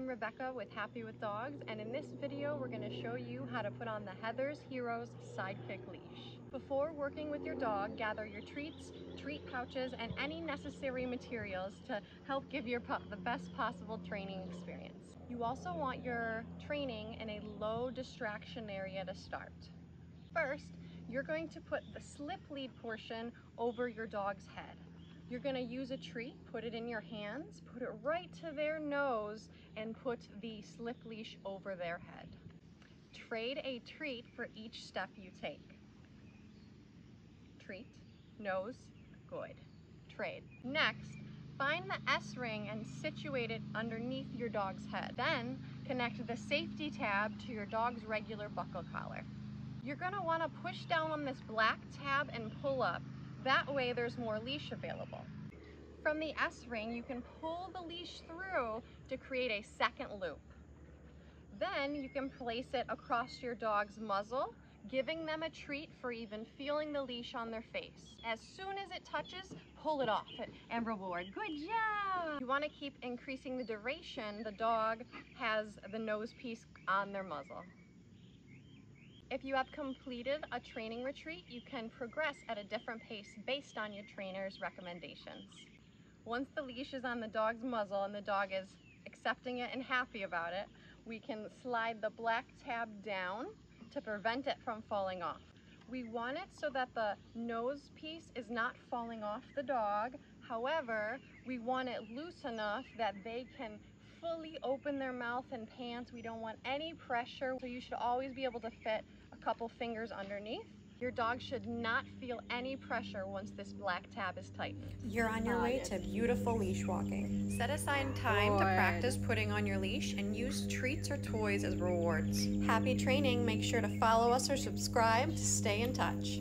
I'm Rebecca with Happy with Dogs and in this video we're going to show you how to put on the Heather's Heroes Sidekick Leash. Before working with your dog, gather your treats, treat pouches, and any necessary materials to help give your pup the best possible training experience. You also want your training in a low distraction area to start. First, you're going to put the slip lead portion over your dog's head. You're gonna use a treat, put it in your hands, put it right to their nose, and put the slip leash over their head. Trade a treat for each step you take. Treat, nose, good. Trade. Next, find the S-ring and situate it underneath your dog's head. Then, connect the safety tab to your dog's regular buckle collar. You're gonna wanna push down on this black tab and pull up that way there's more leash available. From the S-ring, you can pull the leash through to create a second loop. Then you can place it across your dog's muzzle, giving them a treat for even feeling the leash on their face. As soon as it touches, pull it off and reward. Good job! You wanna keep increasing the duration the dog has the nose piece on their muzzle. If you have completed a training retreat, you can progress at a different pace based on your trainer's recommendations. Once the leash is on the dog's muzzle and the dog is accepting it and happy about it, we can slide the black tab down to prevent it from falling off. We want it so that the nose piece is not falling off the dog. However, we want it loose enough that they can fully open their mouth and pants. We don't want any pressure. So you should always be able to fit a couple fingers underneath. Your dog should not feel any pressure once this black tab is tightened. You're on your way to beautiful leash walking. Set aside time to practice putting on your leash and use treats or toys as rewards. Happy training. Make sure to follow us or subscribe to stay in touch.